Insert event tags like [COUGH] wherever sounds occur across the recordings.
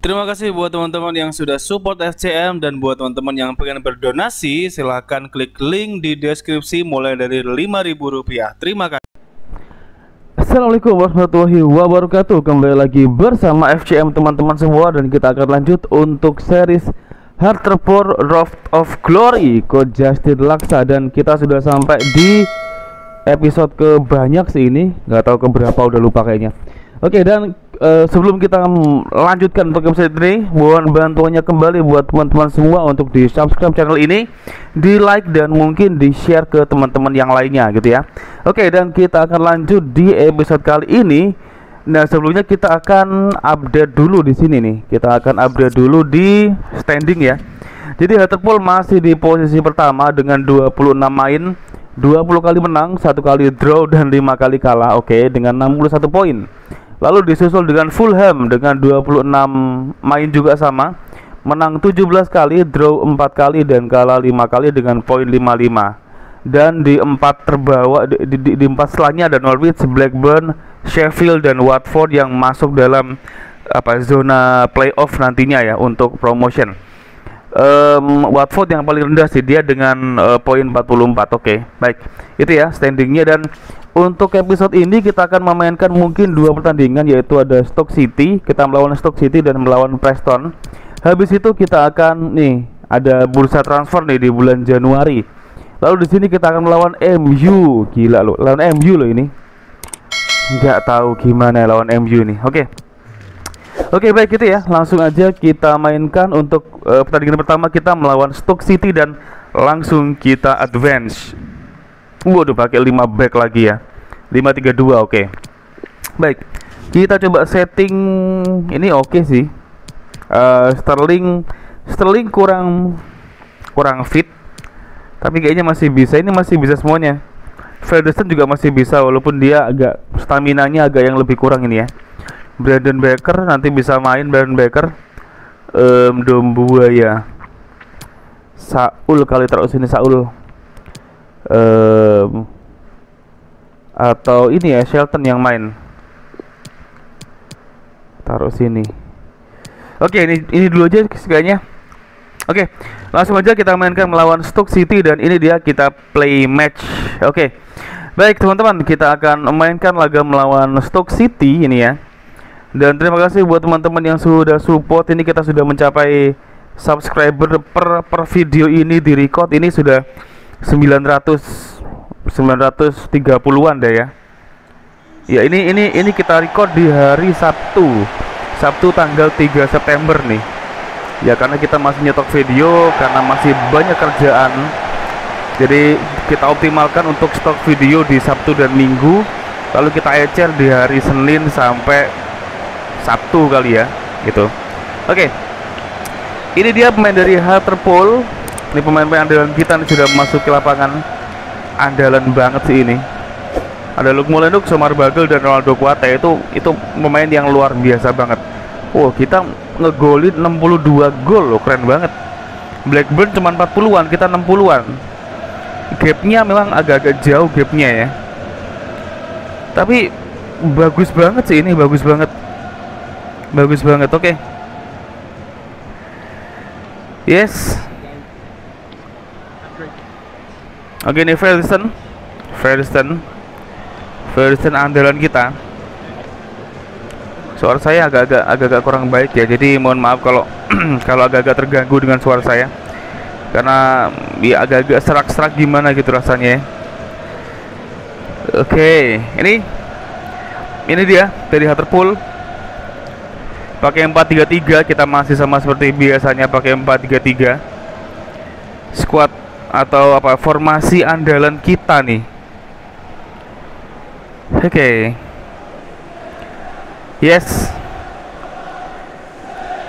Terima kasih buat teman-teman yang sudah support FCM dan buat teman-teman yang pengen berdonasi silahkan klik link di deskripsi mulai dari Rp5.000. Terima kasih. Assalamualaikum warahmatullahi wabarakatuh Kembali lagi bersama FCM teman-teman semua Dan kita akan lanjut untuk series Heartrepour Raft of Glory Code Justin Laksa Dan kita sudah sampai di episode ke banyak sih ini Gak tahu keberapa udah lupa kayaknya Oke dan uh, sebelum kita lanjutkan untuk episode ini mohon bantuannya kembali buat teman-teman semua untuk di subscribe channel ini di like dan mungkin di share ke teman-teman yang lainnya gitu ya oke dan kita akan lanjut di episode kali ini nah sebelumnya kita akan update dulu di sini nih kita akan update dulu di standing ya jadi Hatterpool masih di posisi pertama dengan 26 main 20 kali menang, satu kali draw dan lima kali kalah. Oke, dengan 61 poin. Lalu disusul dengan Fulham dengan 26 main juga sama. Menang 17 kali, draw 4 kali dan kalah 5 kali dengan poin 55. Dan di empat terbawa di, di, di empat setelahnya ada Norwich, Blackburn, Sheffield dan Watford yang masuk dalam apa zona playoff nantinya ya untuk promotion. Um, Watford yang paling rendah sih dia dengan uh, poin 44. Oke, okay, baik. Itu ya standingnya dan untuk episode ini kita akan memainkan mungkin dua pertandingan yaitu ada Stoke City, kita melawan Stoke City dan melawan Preston. Habis itu kita akan nih ada bursa transfer nih di bulan Januari. Lalu di sini kita akan melawan MU. Gila lo, lawan MU lo ini. Nggak tahu gimana lawan MU nih. Oke. Oke baik itu ya, langsung aja kita mainkan untuk uh, pertandingan pertama kita melawan Stoke City dan langsung kita advance. Waduh pakai 5 back lagi ya. 532 oke. Okay. Baik Kita coba setting Ini oke okay sih. Uh, Sterling Sterling kurang Kurang fit. Tapi kayaknya masih bisa Ini masih bisa semuanya. Federson juga masih bisa Walaupun dia agak Stamina-nya agak yang lebih kurang ini ya. Brandon Baker nanti bisa main Brandon Baker um, Dombuaya Saul kali terus ini Saul um, atau ini ya Shelton yang main. Taruh sini. Oke ini ini dulu aja kayaknya. Oke langsung aja kita mainkan melawan Stoke City dan ini dia kita play match. Oke baik teman-teman kita akan memainkan laga melawan Stoke City ini ya. Dan terima kasih buat teman-teman yang sudah support. Ini kita sudah mencapai subscriber per per video ini di record. Ini sudah 900 930-an deh ya. Ya ini ini ini kita record di hari Sabtu. Sabtu tanggal 3 September nih. Ya karena kita masih nyetok video karena masih banyak kerjaan. Jadi kita optimalkan untuk stok video di Sabtu dan Minggu. Lalu kita ecer di hari Senin sampai Sabtu kali ya, gitu. Oke. Ini dia pemain dari Hartlepool ini pemain-pemain andalan kita nih sudah masuk ke lapangan. Andalan banget sih ini. Ada Luke Mulenduk, Somar Bagel dan Ronaldo Kuate. Itu itu pemain yang luar biasa banget. Wow kita ngegolin 62 gol loh keren banget. Blackburn cuma 40-an kita 60-an gapnya memang agak-agak jauh gapnya ya. Tapi bagus banget sih ini bagus banget. Bagus banget oke. Okay. yes Oke ini Ferguson. Ferguson. Ferguson andalan kita. Suara saya agak-agak agak-agak kurang baik ya. Jadi mohon maaf kalau [CLEARS THROAT] kalau agak-agak terganggu dengan suara saya. Karena ya agak-agak serak-serak gimana gitu rasanya ya. Oke ini Ini dia dari Hatterpool Pakai 433 kita masih sama seperti biasanya pakai 433 Squad atau apa formasi andalan kita nih. Oke. Okay. Yes.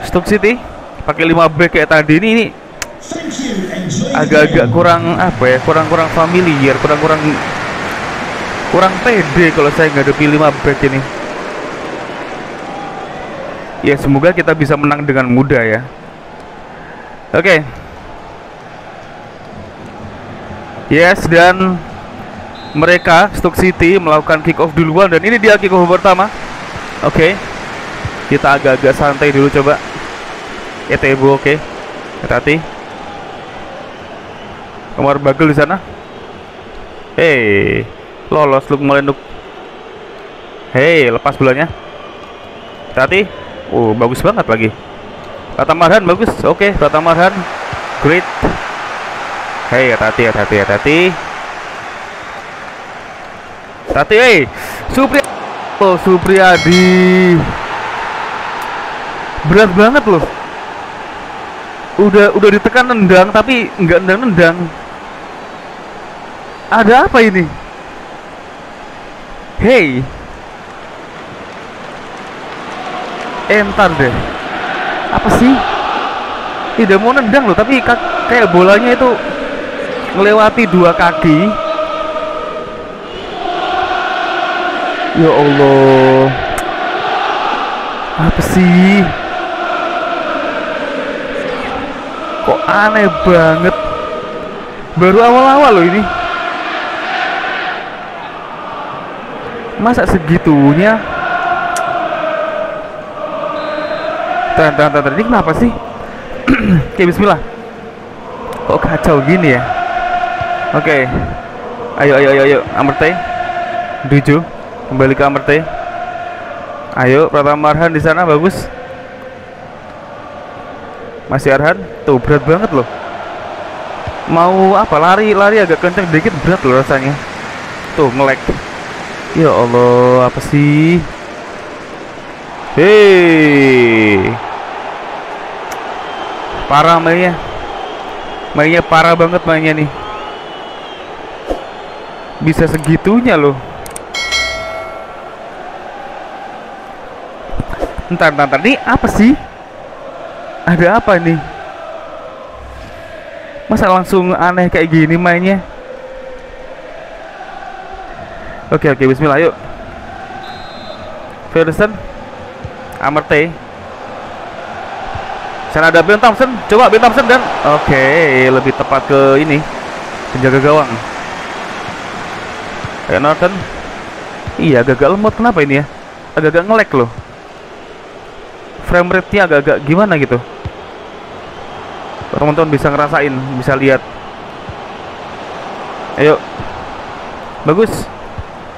Stoke City pakai 5 back kayak tadi ini ini agak-agak kurang apa ya kurang-kurang familiar kurang-kurang kurang pede kalau saya nggak pilih 5 back ini ya semoga kita bisa menang dengan mudah ya oke okay. Yes dan mereka Stoke City melakukan kick off duluan dan ini dia kick off pertama. Oke. Okay. Kita agak-agak santai dulu coba. Etebo oke. Okay. Hati-hati. Bagel di sana. Hei, lolos lu melenduk. Hei, lepas bulannya. Hati-hati. Oh, bagus banget lagi. Rata Marhan bagus. Oke, okay, Rata Marhan. Great. Hei, hati-hati, hati-hati, hati-hati. Hati, hei. Supri Oh, Supriyadi. Berat banget loh. Udah udah ditekan nendang tapi nggak nendang-nendang. Ada apa ini? Hey. Entar deh. Apa sih? Tidak mau nendang loh, tapi kayak bolanya itu melewati dua kaki. Ya Allah. Apa sih? Kok aneh banget. Baru awal-awal loh ini. Masa segitunya? Tahan, tahan, tahan, ini kenapa sih? [CLEARS THROAT] Oke, bismillah. Kok kacau gini ya? Oke. Ayo, ayo, ayo, ayo. Amerte Tujuh kembali ke Amerte ayo Pratama Arhan di sana bagus. Masih Arhan? Tuh berat banget loh. Mau apa? Lari lari agak kenceng dikit berat loh rasanya. Tuh ngelek ya Allah apa sih? Hei. Parah mainnya. Mainnya parah banget mainnya nih bisa segitunya loh entar, entar. Ini apa sih? Ada apa nih? Masa langsung aneh kayak gini mainnya? Oke, oke. Bismillah, yuk. Ferguson. Amerte. Sana ada Ben Thompson. Coba Ben Thompson dan oke, lebih tepat ke ini. Penjaga gawang. Kayak Norton. Iya, agak-agak lemot. Kenapa ini ya? Agak-agak ngelek loh. Frame rate-nya agak-agak gimana gitu? Teman-teman bisa ngerasain bisa lihat. Ayo. Bagus.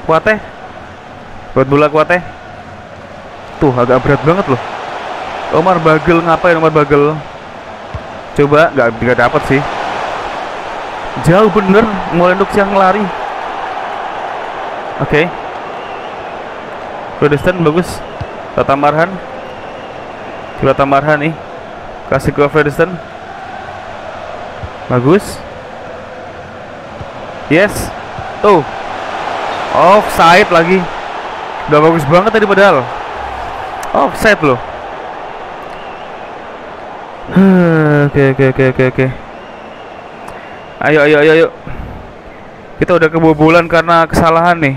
Kuateh buat bola kuateh tuh agak berat banget loh. Omar Bagel ngapain Omar Bagel? Coba nggak nggak dapat sih. Jauh bener mulai untuk siang lari oke. Okay. bagus. Tata Marhan. Kelihatan Marhan nih. Kasih ke Fredeston Bagus. Yes. Tuh. Offside lagi. Udah bagus banget tadi padahal. Offside loh. [SIGHS] Oke oke oke oke oke. Ayo ayo ayo ayo. Kita udah kebobolan karena kesalahan nih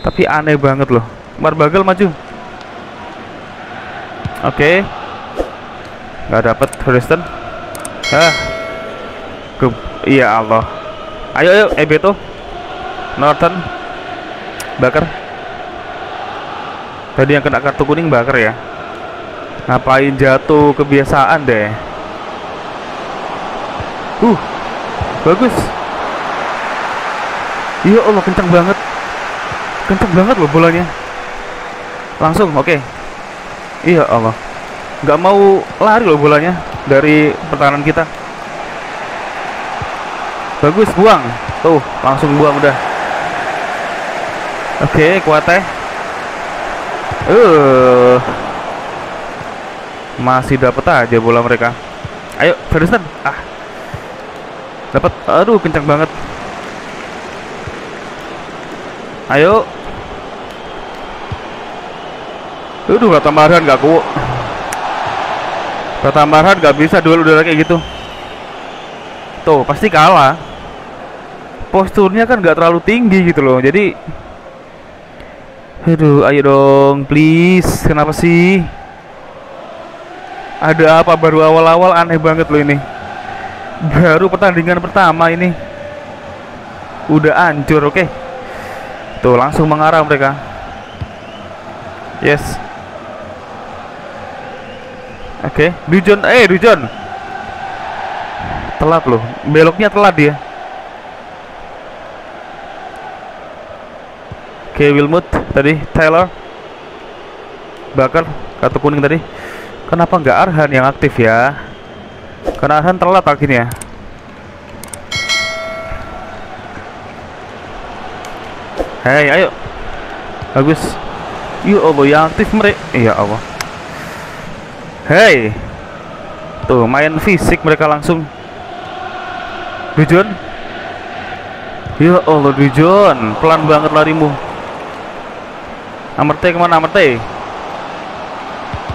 Tapi aneh banget loh Marbagel maju Oke. Okay. Nggak dapat Houston. Ah. Iya Allah. Ayo ayo Ebeto. Norton. Bakar. Tadi yang kena kartu kuning bakar ya. Ngapain jatuh kebiasaan deh. Uh. Bagus. Iya Allah kencang banget. Kencang banget loh bolanya. Langsung oke. Okay. Iya Allah. Nggak mau lari loh bolanya dari pertahanan kita. Bagus buang. Tuh langsung buang udah. Oke okay, kuat teh uh masih dapat aja bola mereka. Ayo Ferguson. Ah. Dapat aduh kencang banget. Ayo Aduh, kata Marhan gak kuat. Kata Marhan gak bisa duel udara kayak gitu. Tuh, pasti kalah. Posturnya kan gak terlalu tinggi gitu loh. Jadi Aduh, ayo dong, please. Kenapa sih? Ada apa baru awal-awal aneh banget loh ini. Baru pertandingan pertama ini. Udah hancur, oke. Okay? Tuh, langsung mengarah mereka. Yes. Oke, Dujon, eh Dujon. Telat loh, beloknya telat dia. Oke, Wilmut tadi, Taylor. Bakar kartu kuning tadi. Kenapa nggak Arhan yang aktif ya? Karena Arhan telat akhirnya. Hei, ayo. Bagus. Ya Allah, yang aktif mereka. Iya Allah. Hei. Tuh, main fisik mereka langsung. Dujon. Ya Allah, Dujon. Pelan banget larimu. Amerte ke mana, Amerte?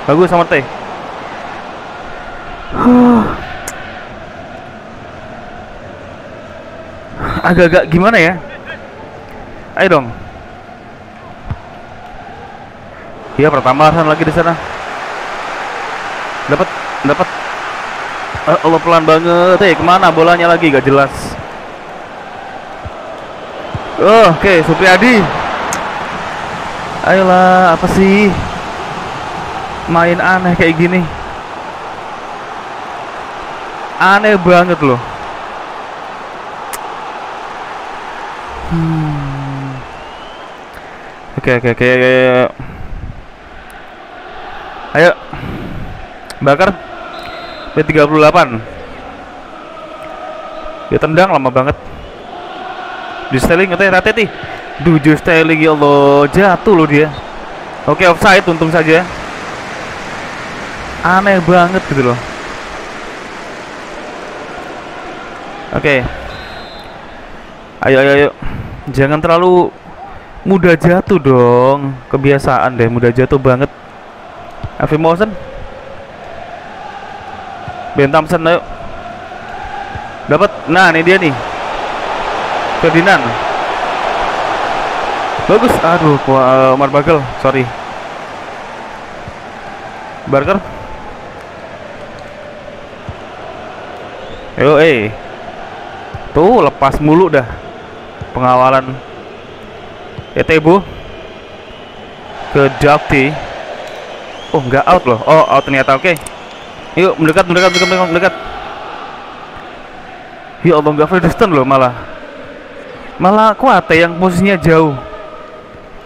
Bagus, Amerte. [SIGHS] Agak-agak gimana ya? Ayo dong. Iya pertama lagi di sana. Dapat, dapat. Uh, Allah pelan banget. Eh ke mana bolanya lagi? Gak jelas. Oh, Oke, okay, Supriyadi. Ayolah, apa sih? Main aneh kayak gini. Aneh banget loh. Hmm. Oke oke oke. Ayo. Bakar. B38. Dia tendang lama banget. Di styling katanya Rateti. Duju styling ya Allah, jatuh loh dia. Oke, offside untung saja. Aneh banget gitu loh. Oke. Ayo ayo ayo jangan terlalu mudah jatuh dong kebiasaan deh mudah jatuh banget Avi Mosen Ben Thompson ayo dapat nah ini dia nih Ferdinand. Bagus. Aduh uh, Omar Bagel sorry. Barker. Yo eh tuh lepas mulu dah pengawalan Etebo. Ke Dapti oh nggak out loh. Oh out ternyata oke. okay. Yuk mendekat mendekat mendekat mendekat, mendekat. ya Allah nggak Fredeston loh malah. Malah kuat yang posisinya jauh.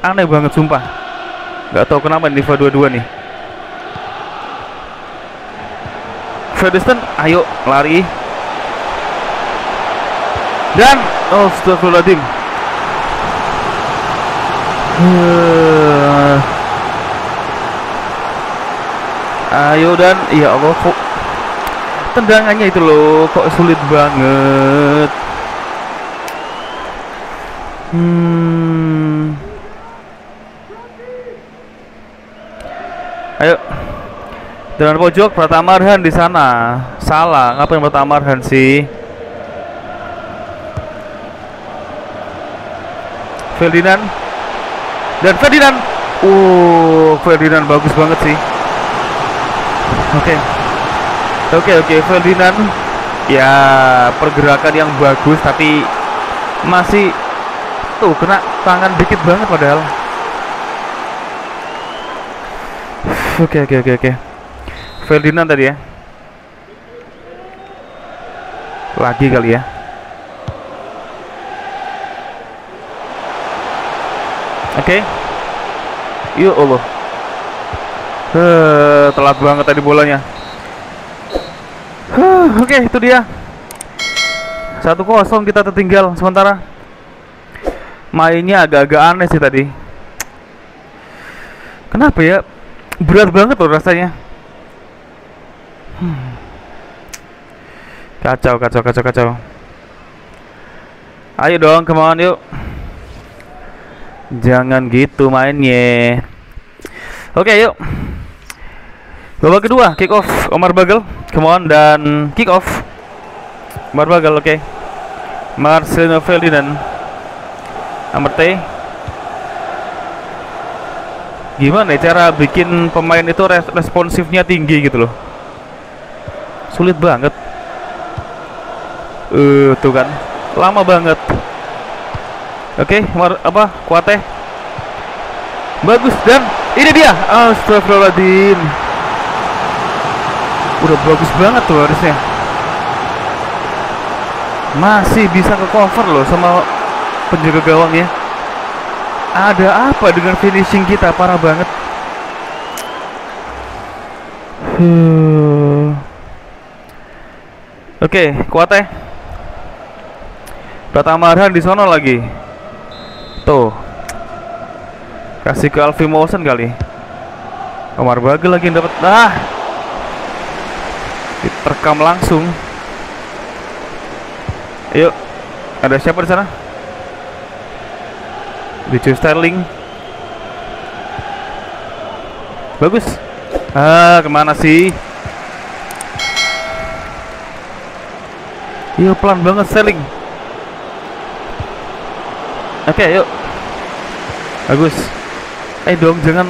Aneh banget sumpah. Nggak tahu kenapa di 22 nih. Fredeston ayo lari. Dan oh Astagfirullahaladzim. Uh, ayo dan. Ya Allah kok tendangannya itu loh kok sulit banget. Hmm. Ayo. Dengan pojok Pratamarhan di sana. Salah ngapain Pratamarhan sih? Ferdinand dan Ferdinand uh Ferdinand bagus banget sih oke okay. oke okay, oke okay. Ferdinand ya pergerakan yang bagus tapi masih tuh kena tangan dikit banget padahal oke oke oke oke Ferdinand tadi ya lagi kali ya Oke. Okay. Ya Allah. Uh, telat banget tadi bolanya. Uh, Oke, okay, itu dia. Satu kosong kita tertinggal sementara. Mainnya agak-agak aneh sih tadi. Kenapa ya? Berat banget loh rasanya. Hmm. Kacau, kacau, kacau, kacau. Ayo dong, kemauan yuk. Jangan gitu mainnya. Oke, yuk. Babak kedua, kick off Omar Bagel. Come on dan kick off. Omar Bagel, oke. Okay. Marcelino Ferdinand. Amerte. Gimana ya cara bikin pemain itu responsifnya tinggi gitu loh. Sulit banget. Eh, uh, tuh kan. Lama banget. Oke, okay, apa? Kuate. Bagus dan ini dia. Astagfirullahaladzim. Udah bagus banget tuh harusnya. Masih bisa ke cover loh sama penjaga gawangnya. Ada apa dengan finishing kita? Parah banget. Huh. Oke, kuat ya. Marhan di sono lagi. Tuh. Kasih ke Alfi Motion kali. Omar Bagel lagi dapat. Ah. Diterkam langsung. Yuk. Ada siapa di sana? Lucu Sterling. Bagus. Ah, ke mana sih? Iya pelan banget Sterling. Oke, yuk. Bagus. Eh dong, jangan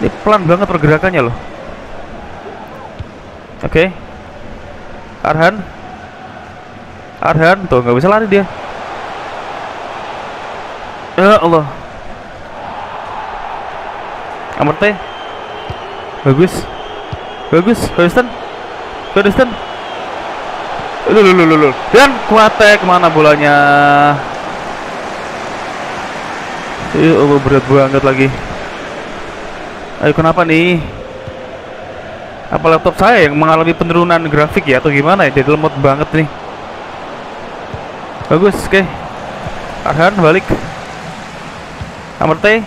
ini pelan banget pergerakannya loh. Oke. Arhan. Arhan tuh nggak bisa lari dia. Ya Allah. Amarte. Bagus. Bagus. Houston. Houston. Lu lu lu lu. Dan kuate ke mana bolanya? Iya, oh, berat banget lagi. Ayo kenapa nih? Apa laptop saya yang mengalami penurunan grafik ya atau gimana ya? Jadi lemot banget nih. Bagus, oke. Okay. Arhan balik. Amerte.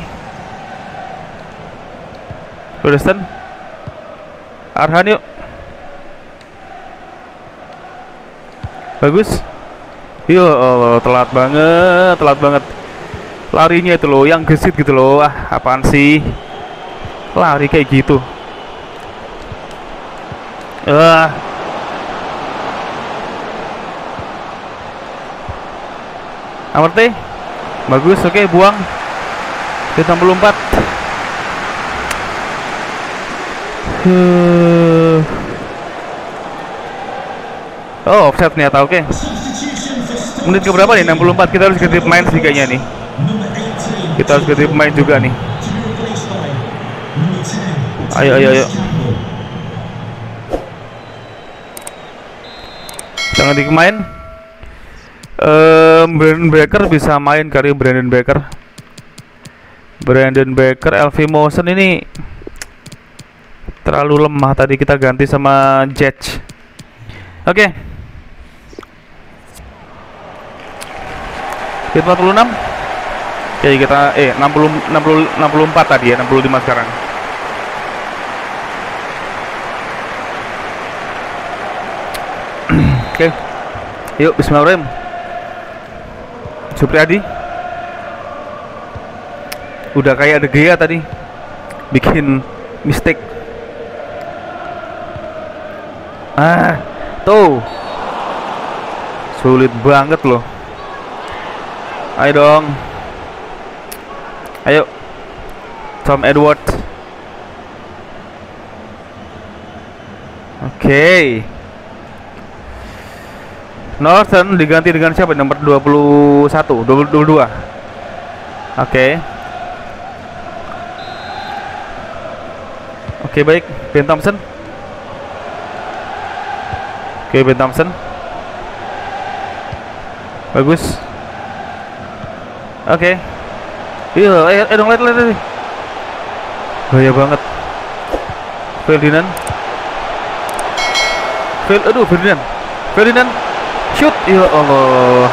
Protestan. Arhan yuk. Bagus. Yo, oh, telat banget, telat banget. Larinya itu loh, yang gesit gitu loh. Ah, apaan sih? Lari kayak gitu. Ah. Amerte. Bagus, oke, okay, buang. Kita melompat. Oh, offset ternyata oke. Okay. Menit ke berapa nih? 64. Kita harus ganti pemain sih kayaknya nih. Kita harus ganti pemain juga nih. Ayo, ayo, ayo. Jangan di. Um, Brandon Baker bisa main kali Brandon Baker. Brandon Baker, LV Motion ini terlalu lemah tadi kita ganti sama Jet. Oke. Okay. Hit 46. Oke, kita eh 60 60 64 tadi ya, 65 sekarang. Oke. Okay. Yuk, bismillahirrahmanirrahim. Supriyadi udah kayak ada Gea tadi. Bikin mistake. Ah tuh. Sulit banget loh. Ayo dong. Ayo. Tom Edward. Oke. okay. Norton diganti dengan siapa? Nomor 21, 22. Oke. Okay. Oke, okay, baik. Ben Thompson. Oke, okay, Ben Thompson. Bagus. Oke. Okay. Iya, eh, eh dong lihat lihat. Bahaya banget. Ferdinand. Aduh Ferdinand. Ferdinand shoot ya Allah.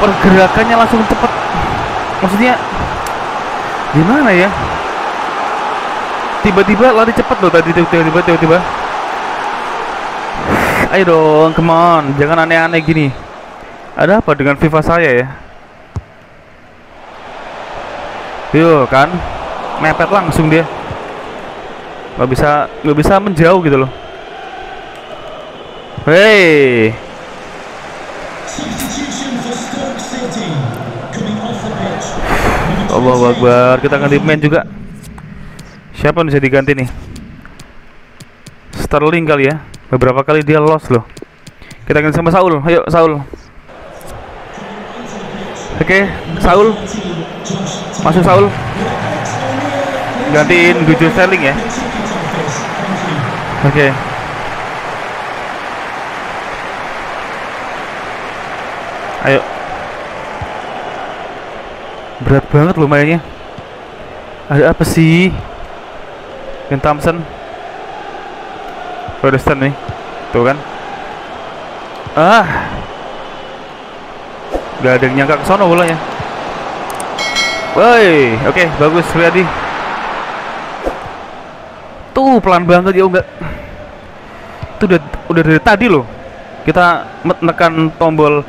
Pergerakannya langsung cepat. Maksudnya gimana ya? Tiba-tiba lari cepat loh tadi tiba-tiba tiba-tiba. Ayo dong come on. Jangan aneh-aneh gini. Ada apa dengan FIFA saya ya? Yo kan? Mepet langsung dia. Nggak bisa nggak bisa menjauh gitu loh Hei. Allah Akbar, kita ganti pemain juga. Siapa yang bisa diganti nih? Sterling kali ya. Beberapa kali dia lost loh. Kita ganti sama Saul. Ayo Saul. Oke, Saul. Masuk Saul. gantiin Gujo Sterling ya oke ayo. Berat banget loh mainnya. Ada apa sih? Ben Thompson. Forreston nih. Tuh kan. Ah. Gak ada yang nyangka ke sono bolanya. Woi, oke bagus Riyadi. Tuh pelan banget ya enggak. Itu udah udah dari tadi loh. Kita menekan tombol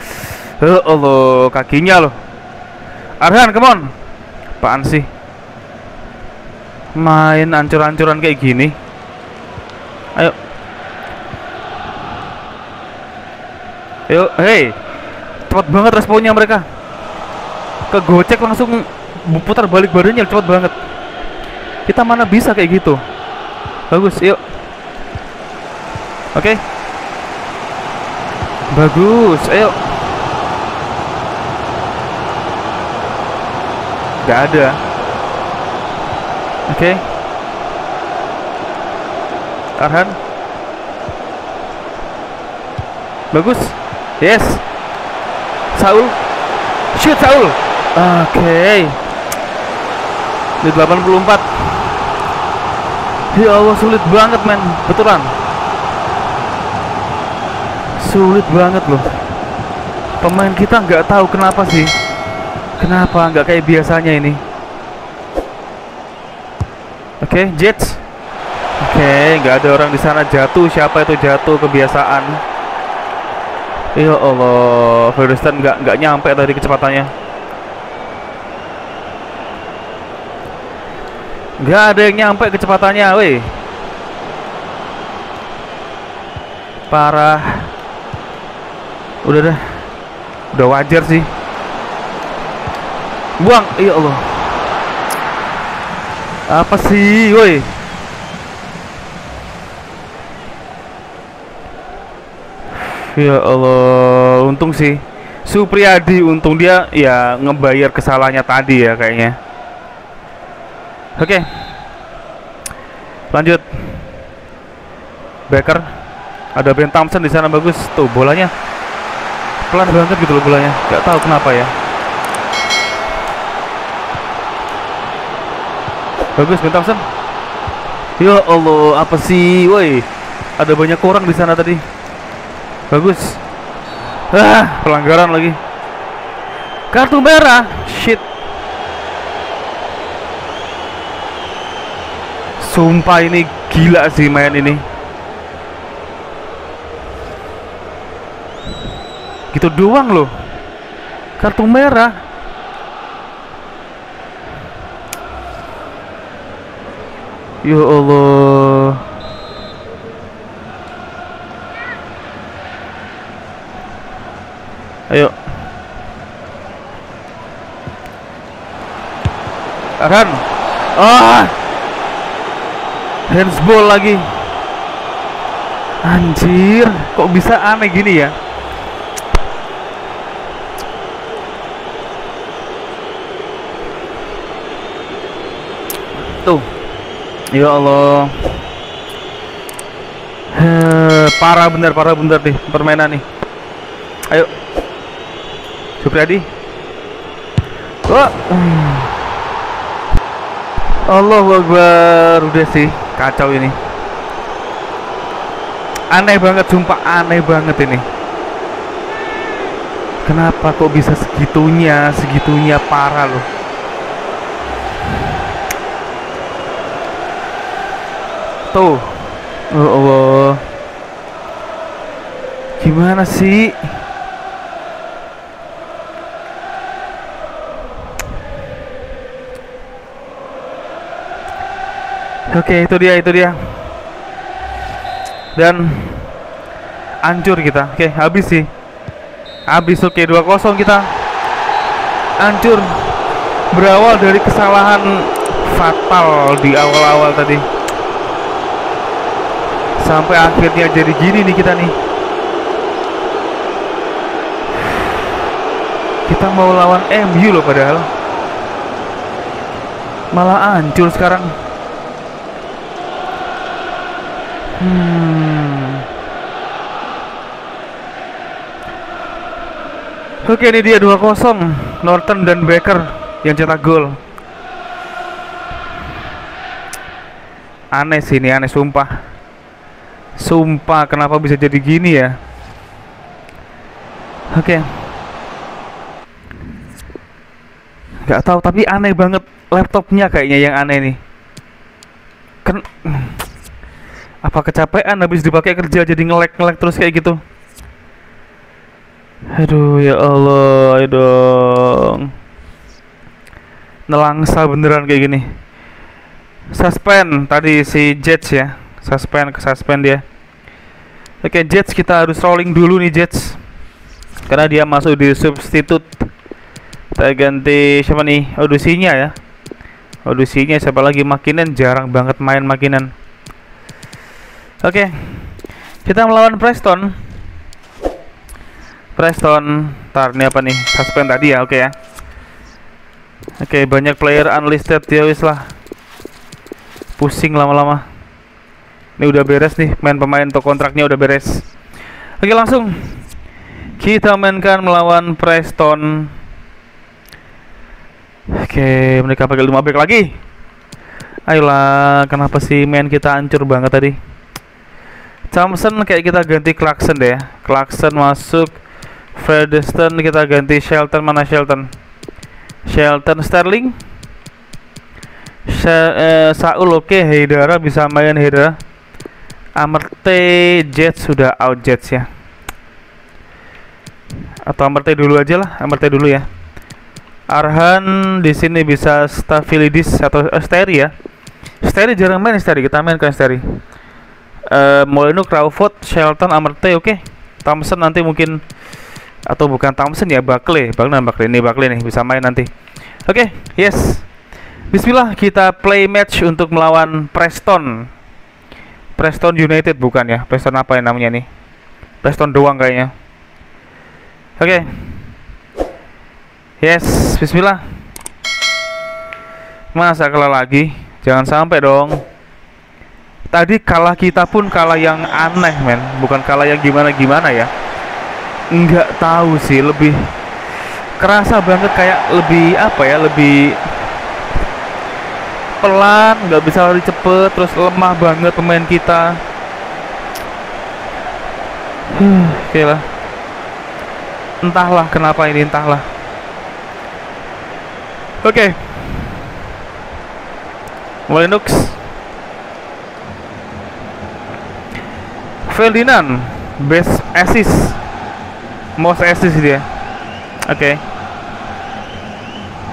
Ya Allah kakinya loh. Arhan come on. Apaan sih? Main ancur-ancuran kayak gini. Ayo. Ayo, hey. Cepat banget responnya mereka. Kegocek langsung putar balik badannya cepat banget. Kita mana bisa kayak gitu? Bagus, yuk. Oke. Bagus, ayo Gak ada. Oke. Arhan? Bagus. Yes. Saul? Shoot Saul! Oke. Di 84 Ya Allah sulit banget men. Betulan. Sulit banget loh. Pemain kita nggak tahu kenapa sih Kenapa nggak kayak biasanya ini Oke Jets Oke nggak ada orang di sana jatuh Siapa itu jatuh kebiasaan Ya Allah Ferguson nggak nggak nyampe tadi kecepatannya Nggak ada yang nyampe kecepatannya, weh. Parah. Udah dah. Udah wajar sih. Buang, iya Allah. Apa sih, woi? Ya Allah, untung sih. Supriyadi untung dia ya ngebayar kesalahannya tadi ya kayaknya. Oke. Lanjut. Becker. Ada Ben Thompson di sana bagus. Tuh bolanya. Pelan banget gitu loh bolanya. Gak tahu kenapa ya. Bagus Ben Thompson. Ya Allah, apa sih, woi? Ada banyak orang di sana tadi. Bagus. Ah, pelanggaran lagi. Kartu merah. Shit. Sumpah ini gila sih main ini. Gitu doang loh. Kartu merah. Ya Allah. Ayo. Aran. Ah. Handsball lagi. Anjir, kok bisa aneh gini ya? Tuh. Ya Allah. Heh, parah bener, parah bener nih permainan nih. Ayo. Supriyadi. Wah. Allah Akbar udah sih kacau ini aneh banget sumpah aneh banget ini kenapa kok bisa segitunya segitunya parah loh tuh oh Allah gimana sih Oke, itu dia, itu dia. Dan hancur kita. Oke, habis sih. Habis oke 2-0 kita. Hancur. Berawal dari kesalahan fatal di awal-awal tadi sampai akhirnya jadi gini nih kita nih. Kita mau lawan MU loh padahal. Malah hancur sekarang. Hmm. oke ini dia 2-0 Norton dan Baker yang cetak gol. Aneh sih ini aneh sumpah. Sumpah kenapa bisa jadi gini ya Oke Gak tahu tapi aneh banget laptopnya kayaknya yang aneh nih Kan Apa kecapean habis dipakai kerja jadi ngelek-ngelek terus kayak gitu Aduh ya Allah, ayo dong. Nelangsa beneran kayak gini. Suspend tadi si Jets ya. Suspend ke suspend dia. Oke Jets kita harus rolling dulu nih Jets. Karena dia masuk di substitute. Kita ganti siapa nih? Odusinya ya. Odusinya siapa lagi Makinen jarang banget main Makinen. Oke. Kita melawan Preston. Preston Ntar ini apa nih Suspend tadi ya oke okay ya Oke okay, banyak player unlisted ya wis lah Pusing lama-lama Ini udah beres nih Main pemain atau kontraknya udah beres. Oke langsung. Kita mainkan melawan Preston. Oke mereka pakai 5 back lagi. Ayolah Kenapa sih main kita hancur banget tadi? Thompson kayak kita ganti Clarkson deh ya. Clarkson masuk. Fredeston kita ganti Shelton. Mana Shelton? Shelton Sterling. Sa eh, Saul oke. Okay. Heidara bisa main Amerte Jets sudah out Jets ya. Atau Amerte dulu aja lah Amerte dulu ya. Arhan di sini bisa Stafilidis atau uh, Steri ya. Steri jarang main Steri kita main kan Steri uh, Molino Crawford Shelton Amerte oke. Okay. Thompson nanti mungkin atau bukan Thompson ya Buckley Bang Buckley ini Buckley nih bisa main nanti. Oke okay, yes. Bismillah kita play match untuk melawan Preston Preston United bukan ya? Preston apa yang namanya nih? Preston doang kayaknya. Oke. Okay. yes Bismillah. Masa kalah lagi? Jangan sampai dong. Tadi kalah kita pun kalah yang aneh men. Bukan kalah yang gimana-gimana ya. Nggak tahu sih lebih kerasa banget kayak lebih apa ya lebih pelan nggak bisa lari cepet terus lemah banget pemain kita. Hmm, oke lah. Entahlah kenapa ini entahlah. Oke. Okay. Linux Ferdinand best assist. Most assist dia. Oke. Okay.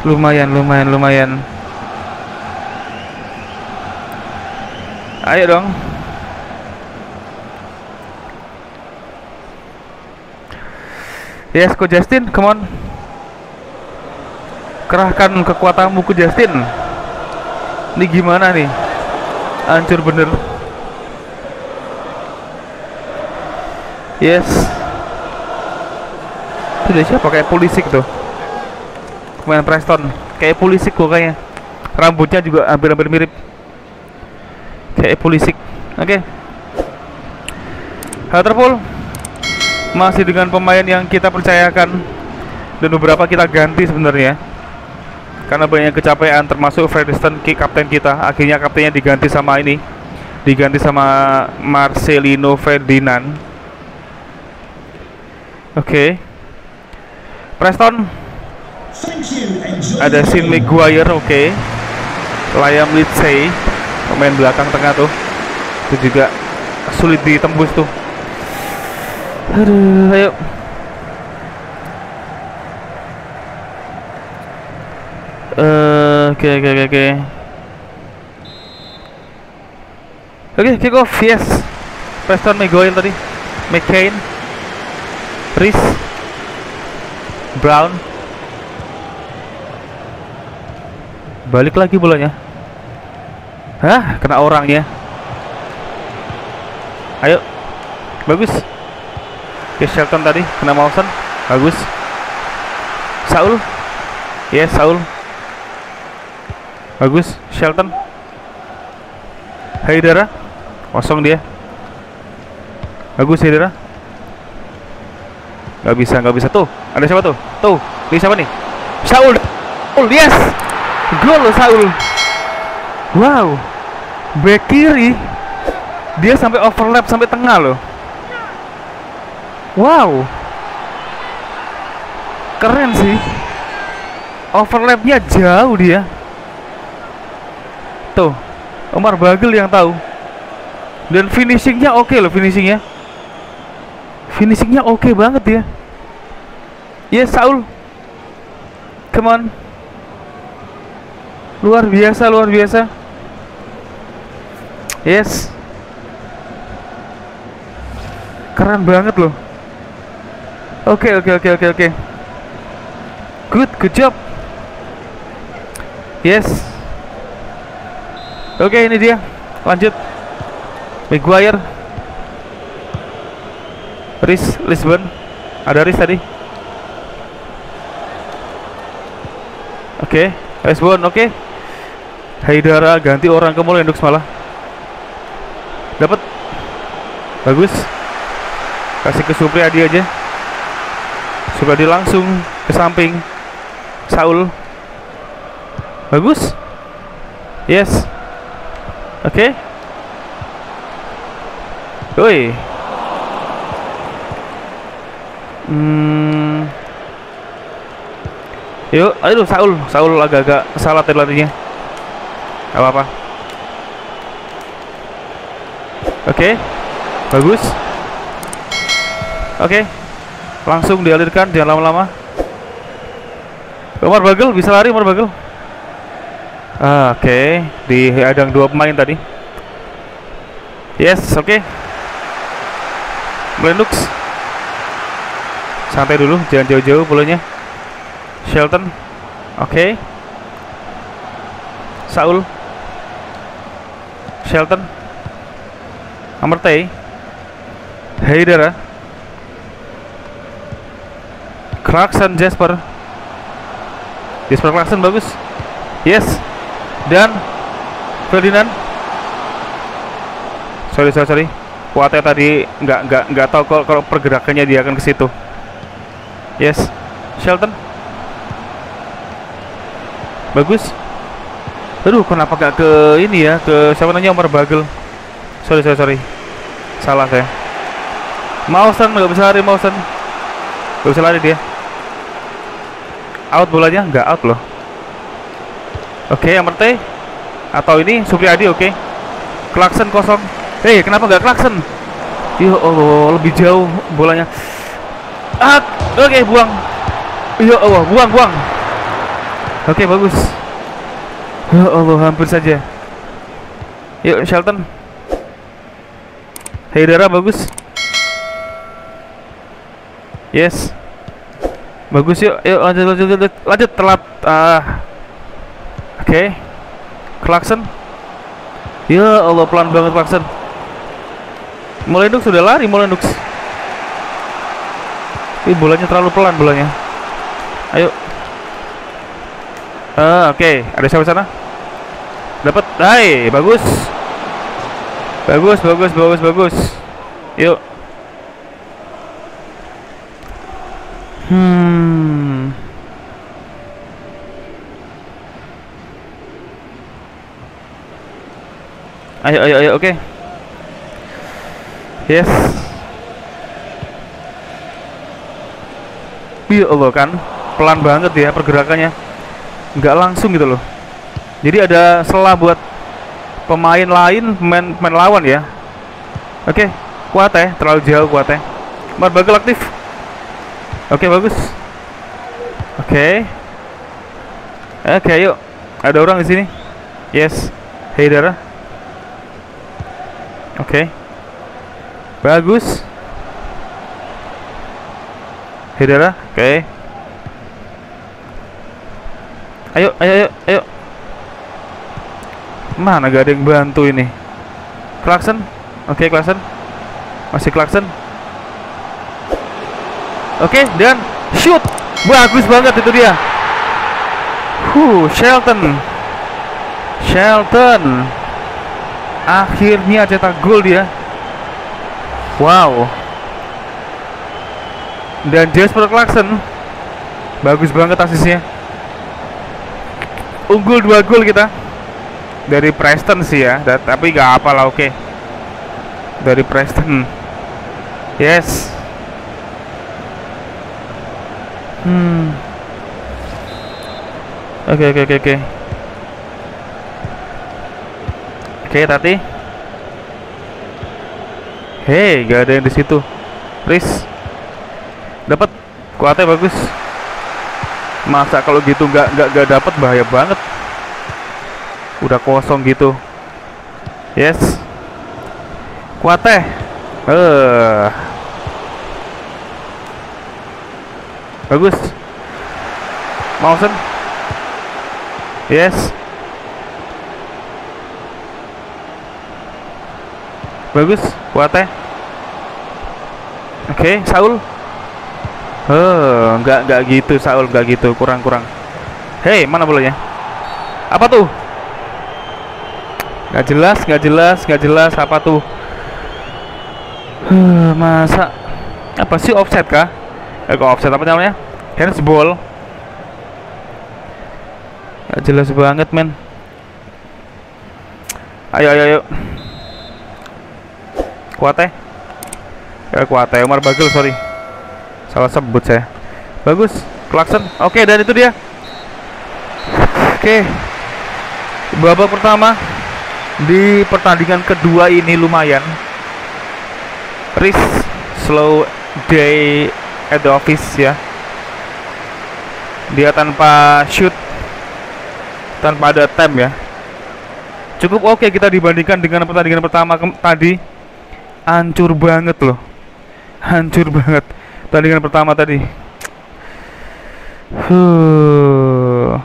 lumayan lumayan lumayan ayo dong. Yes ko Justin come on. Kerahkan kekuatanmu ke Justin. Ini gimana nih? Hancur bener. Yes. Dari siapa? Kayak polisi tuh. Pemain Preston. Kayak polisi kok kayaknya. Rambutnya juga hampir-hampir mirip kayak polisi. Oke. Okay. Hatterpool masih dengan pemain yang kita percayakan dan beberapa kita ganti sebenarnya. Karena banyak kecapean termasuk Frediston kapten kita. Akhirnya kaptennya diganti sama ini. Diganti sama Marcelino Ferdinand. Oke. Okay. Preston. Ada Sin Maguire oke. Okay. Liam Lindsay pemain belakang tengah tuh. Itu juga sulit ditembus tuh. Aduh ayo. Eh, oke oke oke oke. Oke kick off yes. Preston Maguire tadi. McCain. Rhys Brown. Balik lagi bolanya hah kena orangnya ayo bagus Oke Shelton tadi kena Mawson bagus Saul yes Saul bagus Shelton Haidara kosong dia Bagus Hedera. Gak bisa, gak bisa. Tuh, ada siapa tuh? Tuh, ini siapa nih? Saul. Oh, yes. Gol Saul. Wow. Back kiri. Dia sampai overlap sampai tengah loh. Wow. Keren sih. Overlapnya jauh dia. Tuh, Omar Bagel yang tahu. Dan finishingnya oke loh finishingnya. Finishingnya oke banget ya. Yes Saul. Come on. Luar biasa, luar biasa. Yes. Keren banget loh. Oke, oke, oke, oke, oke. Good, good job. Yes. Oke, ini dia. Lanjut. Maguire Riz Lisbon ada Riz tadi oke okay. Lisbon oke okay. Haidara ganti orang ke Molendux malah dapat bagus kasih ke Supriyadi aja Supriyadi langsung ke samping Saul bagus yes oke okay. Woi. Hmm. Yuk, aduh Saul, Saul agak-agak salah tadi larinya. Apa-apa. Oke. Okay. Bagus. Oke. Okay. Langsung dialirkan, jangan lama-lama. Umar Bagel bisa lari Umar Bagel. Ah, oke, okay. di adang dua pemain tadi. Yes, oke. Okay. Linux santai dulu jangan jauh-jauh bolanya Shelton oke okay. Saul Shelton Amertei Haidara Clarkson Jasper. Jasper Clarkson bagus. Yes. Dan Ferdinand. Sorry sorry sorry. Kuatnya tadi nggak nggak nggak tahu kalau, kalau pergerakannya dia akan ke situ. Yes. Shelton. Bagus. Aduh kenapa gak ke ini ya? Ke siapa nanya Omar Bagel. Sorry sorry sorry. Salah saya Mausen nggak bisa lari Mausen nggak bisa lari dia out bolanya nggak out loh oke okay, Amerte atau ini Supriyadi oke okay. Clarkson kosong Hei, kenapa gak klakson? Ya Allah, lebih jauh bolanya. Ah, oke, buang. Ya Allah, buang, buang. Oke, bagus. Ya Allah, hampir saja. Yuk, Shelton. Dara bagus. Yes. Bagus yuk, yuk lanjut lanjut lanjut, lanjut telat. Ah. Oke. Okay. Klakson. Ya Allah, pelan banget klakson. Molendux sudah lari Molendux ini bolanya terlalu pelan bolanya ayo ah, oke okay. ada siapa sana dapat hai bagus bagus bagus bagus bagus yuk hmm ayo ayo ayo oke okay. Yes. Iya Allah kan, pelan banget ya pergerakannya, nggak langsung gitu loh. Jadi ada selah buat pemain lain, pemain, pemain lawan ya. Oke, okay, kuat ya, terlalu jauh kuat ya. Marbagel aktif. Oke okay, bagus. Oke. Okay. Oke, okay, yuk. Ada orang di sini. Yes. Hey Dara. Oke. Okay. Bagus. Hidara, oke. Okay. Ayo, ayo, ayo, ayo. Mana gak ada yang bantu ini? Klakson, oke okay, klakson. Masih klakson. Oke, okay, dan shoot. Bagus banget itu dia. Huh, Shelton. Shelton. Akhirnya cetak gol dia. Wow. Dan Jasper Clarkson bagus banget asisnya. Unggul dua gol kita dari Preston sih ya, tapi nggak apa lah oke. Dari Preston. Yes. Hmm. Oke oke oke oke. Oke tati. Hei, gak ada yang di situ. Riz, dapat kuatnya bagus. Masa kalau gitu nggak nggak nggak dapat bahaya banget. Udah kosong gitu. Yes. Kuatnya. Eh. Bagus. Mausen. Yes. Bagus, kuatnya. Oke, Saul. Eh, nggak nggak gitu Saul, nggak gitu, kurang kurang. Hei, mana bolanya? Apa tuh? Nggak jelas, nggak jelas, nggak jelas. Apa tuh? Huh, masa apa sih offset kah? Eh, kok offset apa namanya? Handsball. Nggak jelas banget, men. Ayo, ayo, ayo. Kuate. Ya, Kuate. Umar Bagel, sorry. Salah sebut saya. Bagus. Clarkson. Oke, dan itu dia. Oke. Babak pertama di pertandingan kedua ini lumayan. Riz slow day at the office ya. Dia tanpa shoot tanpa ada time ya. Cukup oke kita dibandingkan dengan pertandingan pertama tadi. Hancur banget loh. Hancur [LAUGHS] banget pertandingan pertama tadi. Huh.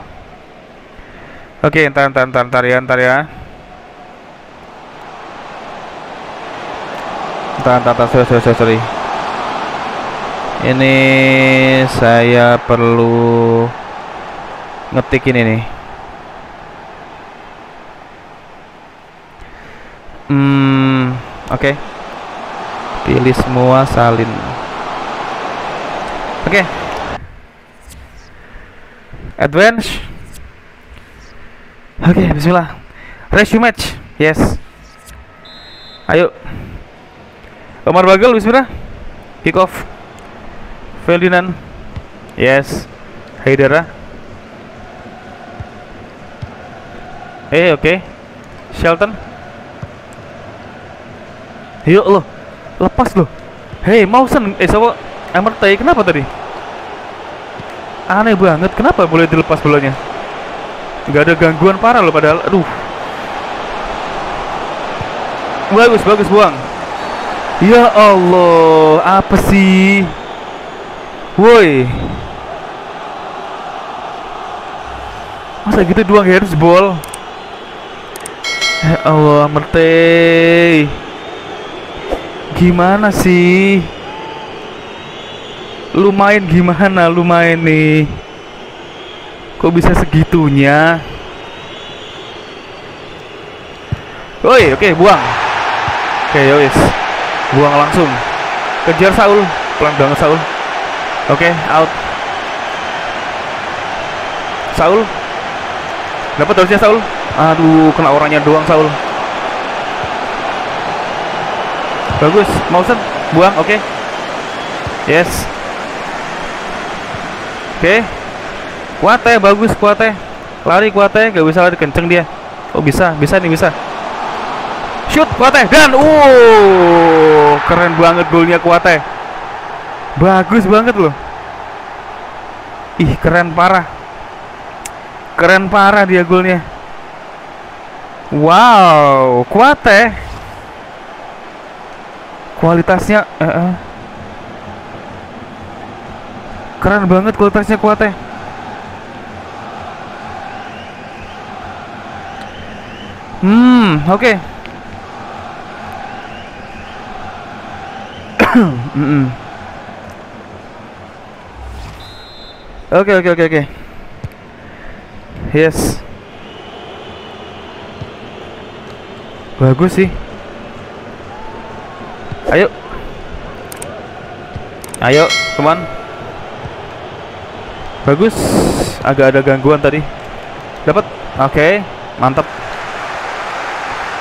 Oke, ntar, ntar, ntar, ntar ya, ntar ya. Ntar, ntar, ntar, sorry, sorry, sorry. Ini saya perlu ngetikin ini. Hmm, oke. Pilih semua salin. Oke. Advance. Oke, bismillah. Ratio match. Yes. Ayo. Omar Bagel bismillah. Kick off. Ferdinand. Yes. Haidara. Eh, oke. Shelton. Yuk lo. Lepas lo. Hei, Mausen. Eh, siapa? Emertay, kenapa tadi? Aneh banget. Kenapa boleh dilepas bolanya? Nggak ada gangguan parah loh padahal. Aduh. Bagus, bagus buang. Ya Allah, apa sih? Woi. Masa gitu doang handsball? Ya Allah, Mertei. Gimana sih? Lumayan gimana lumayan nih? Kok bisa segitunya? Woi, oke, buang. Oke, yowis. Buang langsung. Kejar Saul. Pelan banget Saul. Oke, out. Saul. Dapat harusnya Saul. Aduh, kena orangnya doang Saul. Bagus, Mausen. Buang, oke. Yes. Oke. Kuate, bagus kuate. Lari kuate, gak bisa lari kenceng dia. Oh bisa, bisa nih bisa. Shoot kuate dan uh keren banget golnya kuate. Bagus banget loh. Ih keren parah. Keren parah dia golnya. Wow, kuate. Kualitasnya eh, eh. keren banget kualitasnya kuate. Hmm, oke. [COUGHS] Mm-mm. Oke oke oke oke. Yes. Bagus sih. Ayo. Ayo, teman. Bagus. Agak ada gangguan tadi. Dapat. Oke, mantap.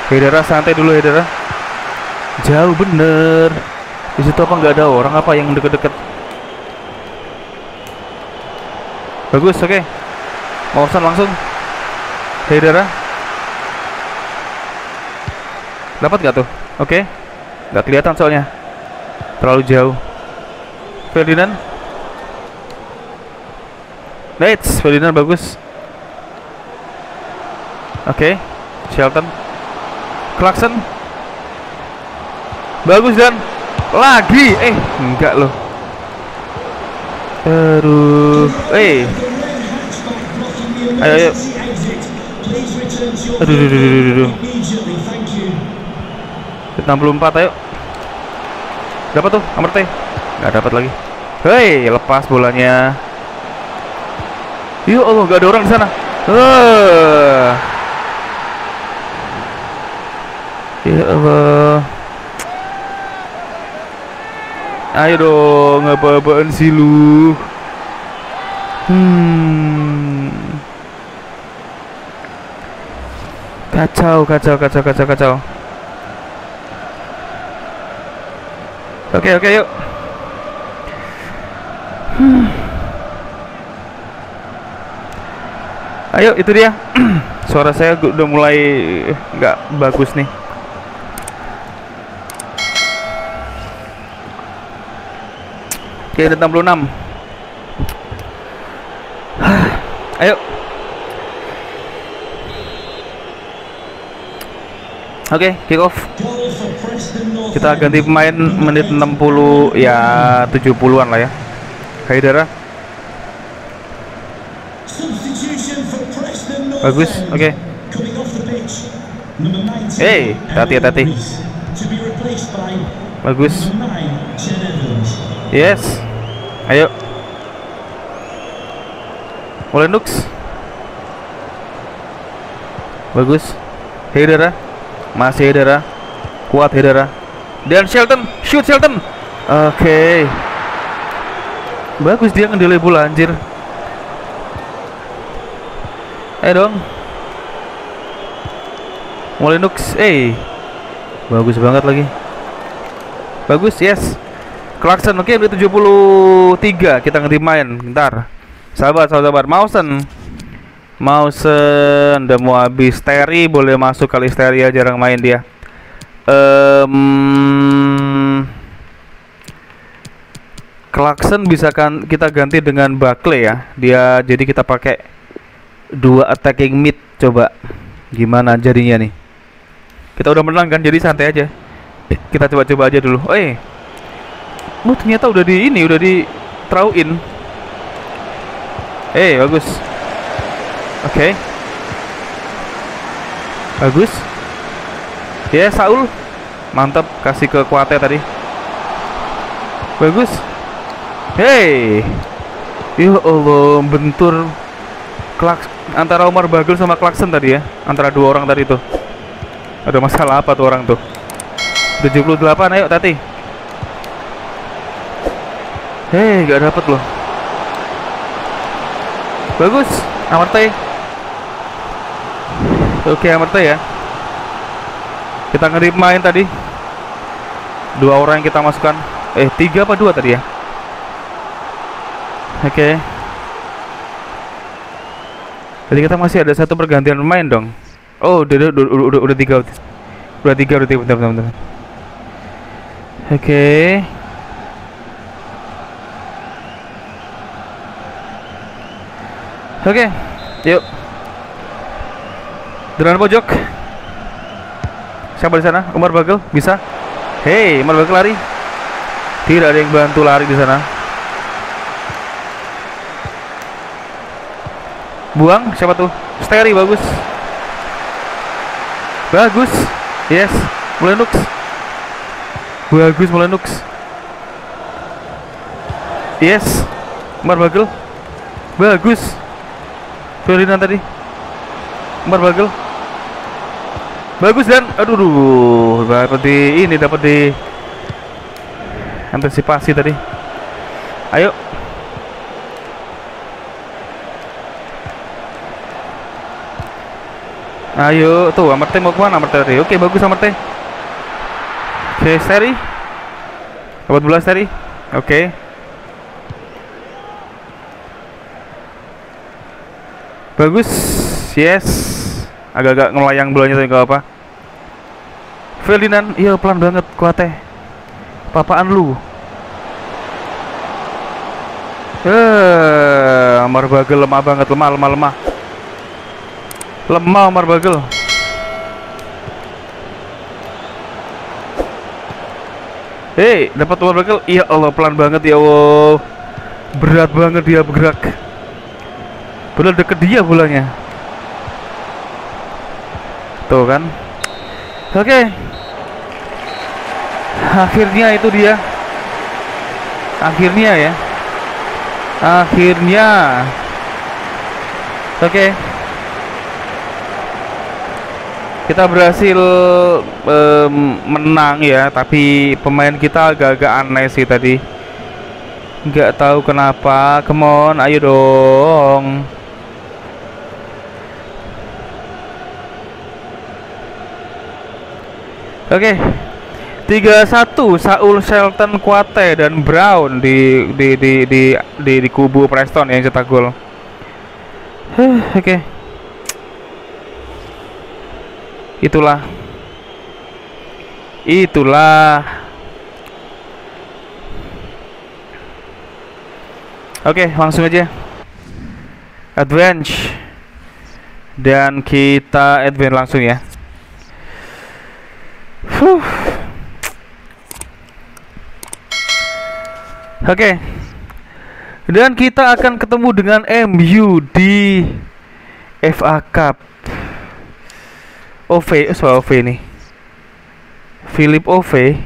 Hedera santai dulu Hedera. Jauh bener. Di situ apa nggak ada orang apa yang deket-deket? Bagus, oke. Mausan langsung. Hedera. Dapat nggak tuh? Oke. Nggak kelihatan soalnya. Terlalu jauh. Ferdinand. Nice, Ferdinand bagus. Oke. Shelton. Clarkson. Bagus dan lagi. Eh, enggak loh. Aduh. Eh. Ayo, ayo. Aduh, aduh, aduh, aduh, aduh. 64 ayo. Dapat tuh, nomor T. Nggak dapat lagi. Hei, lepas bolanya. Yuk, Allah, nggak ada orang di sana. Uh. Ya Allah. Ayo dong, apa-apaan sih lu? Hmm. Kacau, kacau, kacau, kacau, kacau. Oke, oke, yuk. Hmm. Ayo, itu dia. [CLEARS THROAT] Suara saya udah mulai nggak bagus nih. Oke, ada 66. Ayo. Oke, kick off. Kita ganti pemain menit 60 ya 70-an lah ya. Haidara. Bagus, oke. Hey, hati hati. Bagus. Yes. Ayo. Mulai Nux. Bagus. Haidara. Masih Haidara. Kuat Haidara. Dan Shelton, shoot Shelton. Oke. Bagus dia ngedelay bola anjir. Ayo dong. Mulai Nux. Eh. Bagus banget lagi. Bagus, yes. Clarkson, oke udah 73 kita ngerti main. Bentar. Sabar, sabar. Mausen. Mausen udah mau habis. Terry boleh masuk kali Terry ya jarang main dia. Em Clarkson bisa kan kita ganti dengan Buckley ya. Dia jadi kita pakai dua attacking mid coba. Gimana jadinya nih? Kita udah menang kan jadi santai aja. Kita coba-coba aja dulu. Eh. Oh, ternyata udah di ini, udah di throw in. Eh, bagus. Oke. Bagus. Ya, Saul. Mantap, kasih ke Kuate tadi. Bagus. Hey. Ya Allah, bentur Klaks antara Omar Bagel sama Clarkson tadi ya. Antara dua orang tadi tuh. Ada masalah apa tuh orang tuh? 78 ayo Tati. Hei, gak dapet loh. Bagus, Amarte. Oke, Amarte ya. Kita ngerip main tadi. Dua orang yang kita masukkan. Eh, tiga apa dua tadi ya? Oke. Jadi kita masih ada satu pergantian pemain dong. Oh, udah udah udah, udah, udah tiga. Udah tiga, udah tiga, bentar, bentar, bentar. Oke. Oke, yuk. Dengan pojok. Siapa di sana? Umar Bagel bisa? Hei, Umar Bagel lari. Tidak ada yang bantu lari di sana. Buang siapa tuh? Steri bagus. Bagus. Yes. Mulai. Bagus mulai. Yes. Umar Bagel. Bagus. Ferdinand tadi. Umar Bagel. Bagus dan aduh duh, dapat di ini dapat di antisipasi tadi. Ayo. Ayo, tuh Amarte mau ke mana Amarte? Oke, bagus Amarte. Oke, seri. Dapat bola seri. Oke. Bagus. Yes. Agak-agak ngelayang bolanya tapi gak apa. Ferdinand, iya pelan banget kuatnya. Papaan lu. Eh, Amar Bagel lemah banget, lemah, lemah, lemah. Lemah Amar Bagel. Hei, dapat Amar Bagel. Iya Allah, pelan banget ya Allah. Berat banget dia bergerak. Bola deket dia bolanya. Tuh kan. Oke. Akhirnya itu dia. Akhirnya ya. Akhirnya. Oke. Kita berhasil em, menang ya, tapi pemain kita agak-agak aneh sih tadi. Nggak tahu kenapa. Come on, ayo dong. Oke. 3-1 Saul Shelton Kuate dan Brown di di di di di, di kubu Preston yang cetak gol. Huh, Oke. Itulah. Itulah. Oke, langsung aja. Advance. Dan kita advance langsung ya. Fuh. Oke. Dan kita akan ketemu dengan MU di FA Cup. OV, eh, soal OV nih. Philip OV.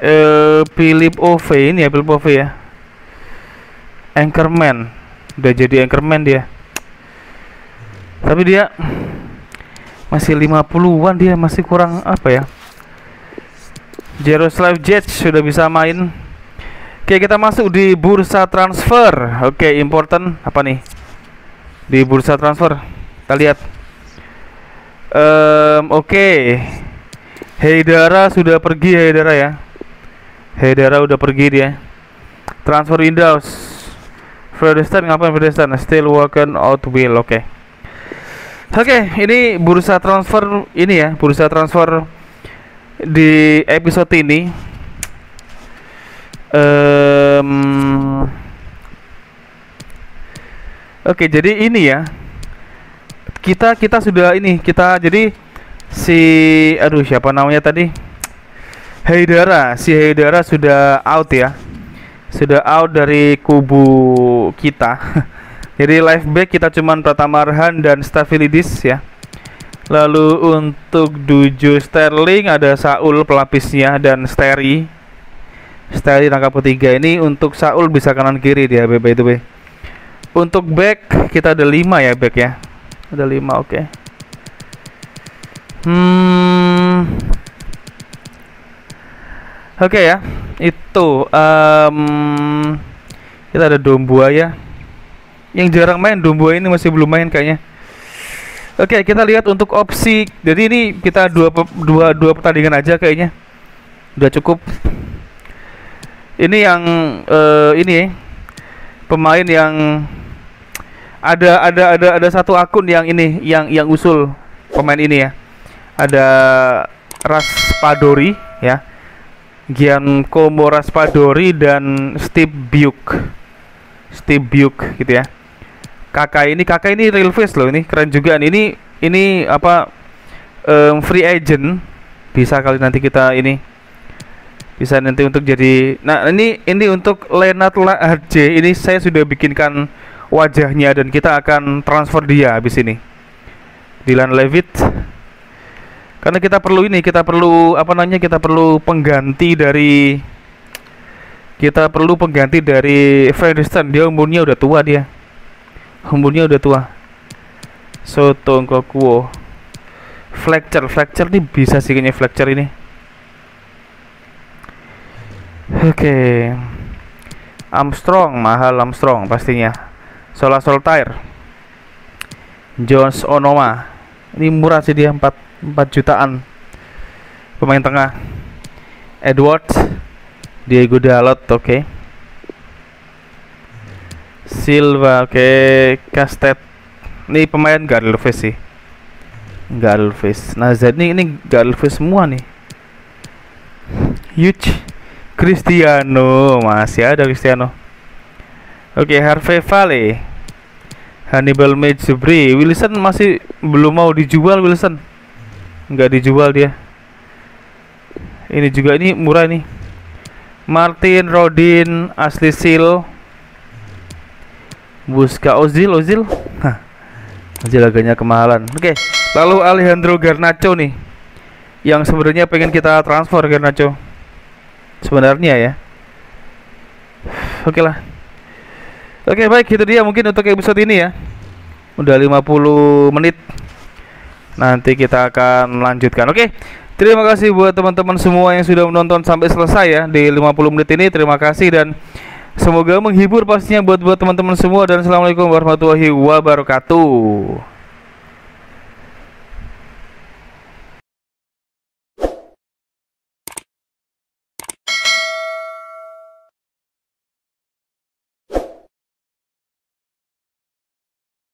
Eh, Philip OV ini ya, Philip OV ya. Anchorman. Udah jadi Anchorman dia. Tapi dia masih 50-an dia masih kurang apa ya Jaroslav Jets sudah bisa main. Oke kita masuk di bursa transfer. Oke important apa nih? Di bursa transfer kita lihat. Um, Oke. Heidara sudah pergi Heidara ya. Heidara udah pergi dia. Transfer Windows. Fredestan ngapain Fredestan still working out will oke. Oke, ini bursa transfer ini ya, bursa transfer di episode ini. Em, Oke, jadi ini ya. Kita kita sudah ini, kita jadi si aduh siapa namanya tadi? Haidara, si Haidara sudah out ya. Sudah out dari kubu kita. [LAUGHS] Jadi live back kita cuman Pratama Arhan dan Stafilidis ya. Lalu untuk Dujo Sterling ada Saul pelapisnya dan Steri. Steri rangka ketiga ini untuk Saul bisa kanan kiri dia BB itu B. Untuk back kita ada 5 ya back ya. Ada 5 oke. Hmm. Oke ya. Itu em, kita ada Dombuaya yang jarang main Dombo ini masih belum main kayaknya. Oke, kita lihat untuk opsi. Jadi ini kita dua dua dua pertandingan aja kayaknya. Udah cukup. Ini yang eh, ini pemain yang ada ada ada ada satu akun yang ini yang yang usul pemain ini ya. Ada Raspadori ya. Giancomo Raspadori dan Steve Buk. Steve Buk gitu ya kakak ini kakak ini real face loh ini keren juga nih. ini ini apa em, free agent. Bisa kali nanti kita ini bisa nanti untuk jadi nah ini ini untuk Lenat HJ ini saya sudah bikinkan wajahnya dan kita akan transfer dia habis ini Dylan Levitt karena kita perlu ini kita perlu apa namanya kita perlu pengganti dari kita perlu pengganti dari Fredristan dia umurnya udah tua dia umurnya udah tua. Soto Kuo Fletcher Fletcher nih bisa sih kayaknya Fletcher ini. Oke. Armstrong mahal Armstrong pastinya. Sola Soltair Jones Onoma. Ini murah sih dia 4, 4 jutaan. Pemain tengah. Edward Diego Dalot oke. okay. Silva oke okay. Kastet. Ini pemain Gardelves sih. Gardelves nah ini ini Gardelves semua nih. Huge. Cristiano. Masih ada Cristiano. Oke okay, Harvey Vale. Hannibal Mejbri Wilson masih belum mau dijual Wilson. Nggak dijual dia. Ini juga ini murah nih. Martin Rodin Asli Sil Buska Ozil Ozil. Hah. Ozil agaknya kemahalan. Oke lalu Alejandro Garnacho nih yang sebenarnya pengen kita transfer Garnacho. Sebenarnya ya. Oke lah. Oke baik itu dia mungkin untuk episode ini ya. Udah 50 menit. Nanti kita akan melanjutkan Oke Terima kasih buat teman-teman semua yang sudah menonton sampai selesai ya Di 50 menit ini. Terima kasih dan Semoga menghibur pastinya buat buat teman-teman semua Dan Assalamualaikum warahmatullahi wabarakatuh